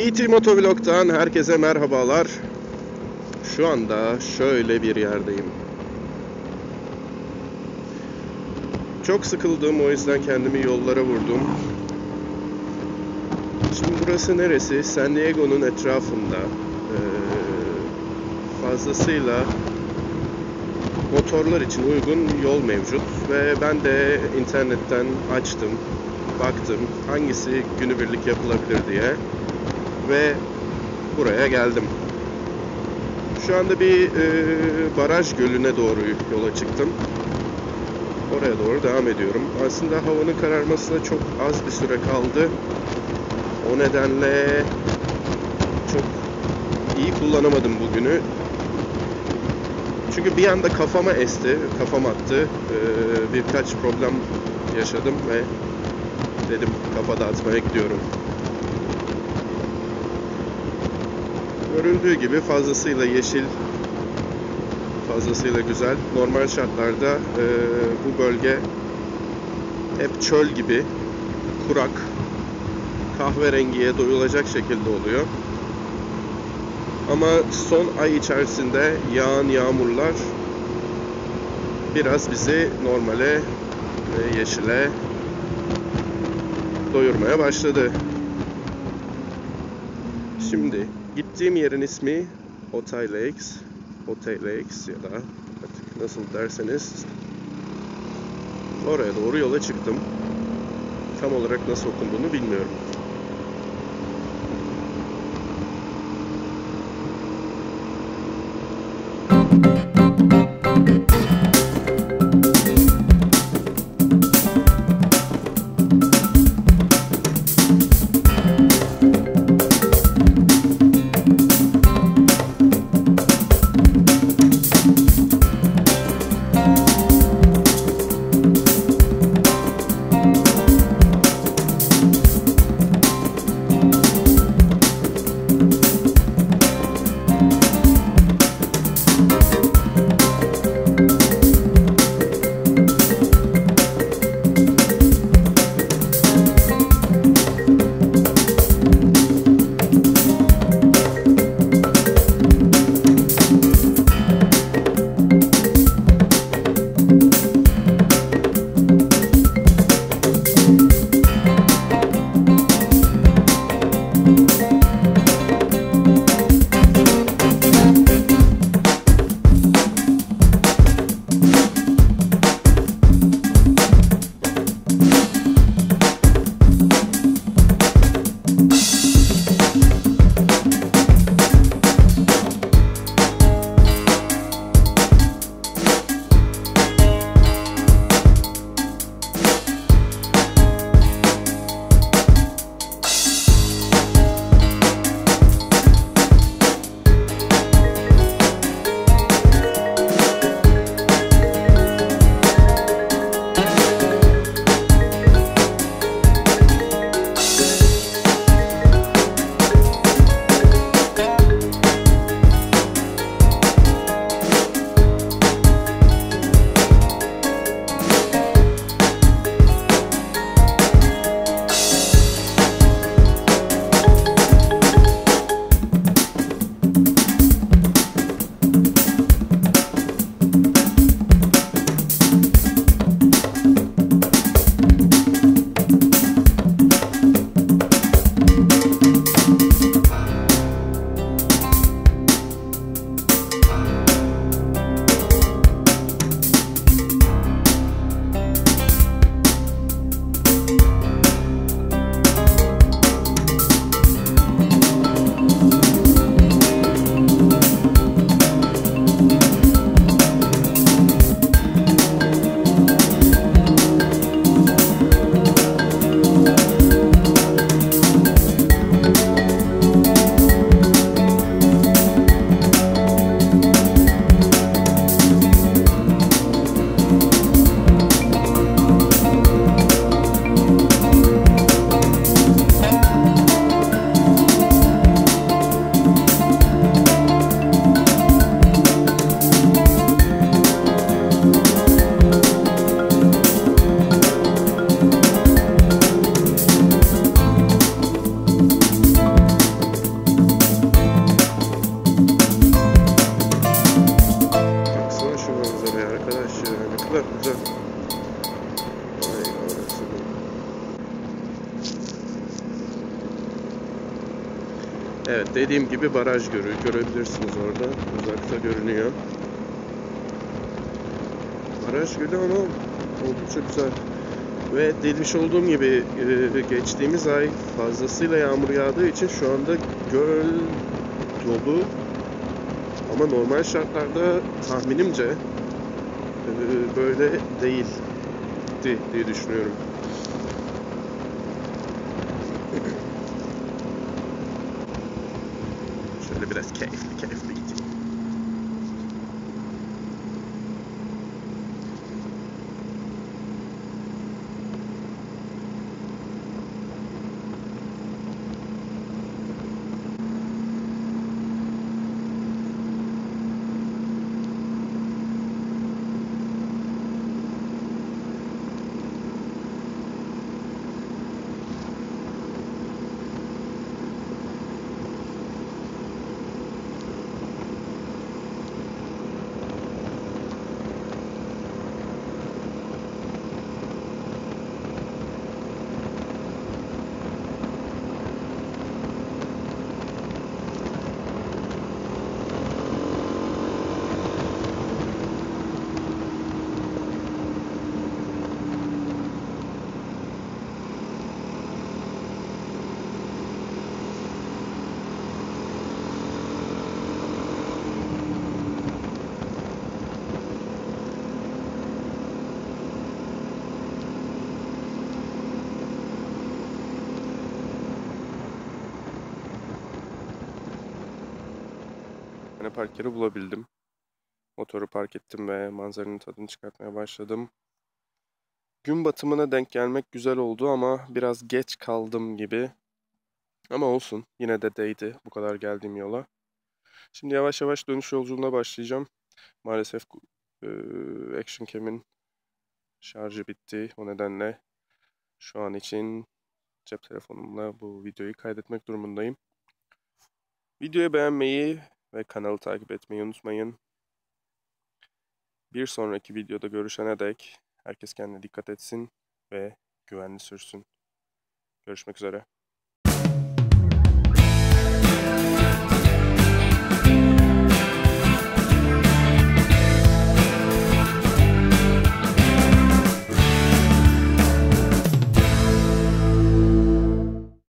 E.T. Motovlog'dan herkese merhabalar. Şu anda şöyle bir yerdeyim. Çok sıkıldım o yüzden kendimi yollara vurdum. Şimdi burası neresi? San Diego'nun etrafında. Ee, fazlasıyla motorlar için uygun yol mevcut ve ben de internetten açtım, baktım hangisi günübirlik yapılabilir diye ve buraya geldim. Şu anda bir e, baraj gölüne doğru yola çıktım. Oraya doğru devam ediyorum. Aslında havanın kararmasına çok az bir süre kaldı. O nedenle çok iyi kullanamadım bugünü. Çünkü bir anda kafama esti, kafam attı. Ee, birkaç problem yaşadım ve dedim kafa dağıtmaya gidiyorum. Görüldüğü gibi fazlasıyla yeşil, fazlasıyla güzel. Normal şartlarda e, bu bölge hep çöl gibi, kurak, kahverengiye doyulacak şekilde oluyor. Ama son ay içerisinde yağan yağmurlar biraz bizi normale yeşile doyurmaya başladı. Şimdi gittiğim yerin ismi Otay Lakes, Otay Lakes ya da artık nasıl derseniz oraya doğru yola çıktım. Tam olarak nasıl okunduğunu bilmiyorum. güzel. Evet dediğim gibi baraj görüyor. Görebilirsiniz orada. Uzakta görünüyor. Baraj gölü ama oldukça güzel. Ve demiş olduğum gibi e, geçtiğimiz ay fazlasıyla yağmur yağdığı için şu anda göl dolu. Ama normal şartlarda tahminimce böyle değildi diye düşünüyorum. Şöyle biraz keyifli keyifli tane park yeri bulabildim. Motoru park ettim ve manzaranın tadını çıkartmaya başladım. Gün batımına denk gelmek güzel oldu ama biraz geç kaldım gibi. Ama olsun, yine de değdi bu kadar geldiğim yola. Şimdi yavaş yavaş dönüş yolculuğuna başlayacağım. Maalesef e, Action Cam'in şarjı bitti. O nedenle şu an için cep telefonumla bu videoyu kaydetmek durumundayım. Videoyu beğenmeyi ve kanalı takip etmeyi unutmayın. Bir sonraki videoda görüşene dek herkes kendine dikkat etsin ve güvenli sürsün. Görüşmek üzere.